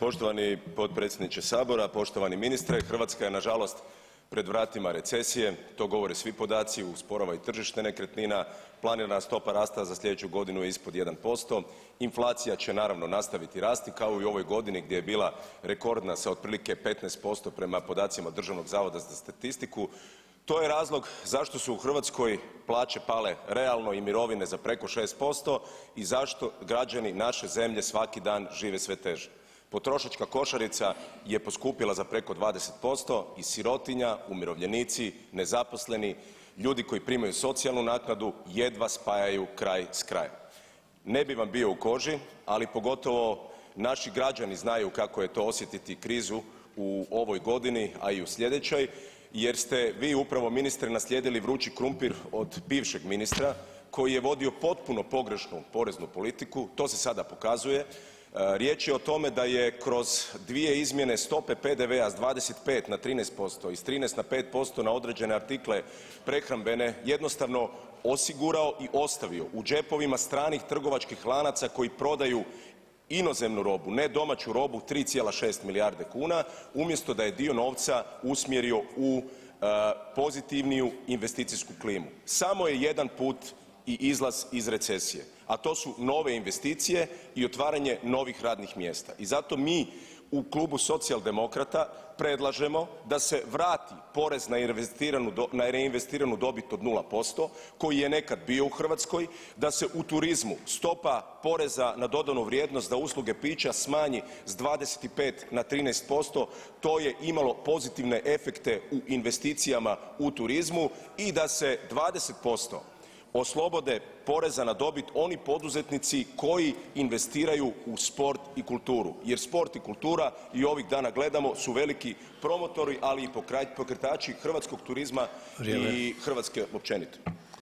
Poštovani potpredsjedniče sabora, poštovani ministre, Hrvatska je nažalost pred vratima recesije, to govore svi podaci, usporava i tržište nekretnina, planirana stopa rasta za slijedeću godinu je ispod 1%, inflacija će naravno nastaviti rasti kao i u ovoj godini gdje je bila rekordna sa otprilike 15% prema podacima Državnog zavoda za statistiku. To je razlog zašto su u Hrvatskoj plaće pale realno i mirovine za preko 6% i zašto građani naše zemlje svaki dan žive sve teže. Potrošačka košarica je poskupjela za preko 20% i sirotinja, umirovljenici, nezaposleni, ljudi koji primaju socijalnu naknadu jedva spajaju kraj s krajem. Ne bi vam bio u koži, ali pogotovo naši građani znaju kako je to osjetiti krizu u ovoj godini, a i u sljedećoj jer ste vi upravo ministre naslijedili vrući krumpir od bivšeg ministra koji je vodio potpuno pogrešnu poreznu politiku, to se sada pokazuje. Riječ je o tome da je kroz dvije izmjene stope PDV-a s 25 na 13% i s 13 na 5% na određene artikle prehrambene jednostavno osigurao i ostavio u džepovima stranih trgovačkih lanaca koji prodaju inozemnu robu, ne domaću robu 3,6 milijarde kuna umjesto da je dio novca usmjerio u pozitivniju investicijsku klimu. Samo je jedan put i izlaz iz recesije, a to su nove investicije i otvaranje novih radnih mjesta. I zato mi u klubu Socijaldemokrata predlažemo da se vrati porez na reinvestiranu dobit od 0% koji je nekad bio u Hrvatskoj, da se u turizmu stopa poreza na dodanu vrijednost za usluge pića smanji s 25 na 13%, to je imalo pozitivne efekte u investicijama u turizmu i da se 20% oslobode poreza na dobit oni poduzetnici koji investiraju u sport i kulturu jer sport i kultura i ovih dana gledamo su veliki promotori, ali i pokretači hrvatskog turizma i Hrvatske općenito.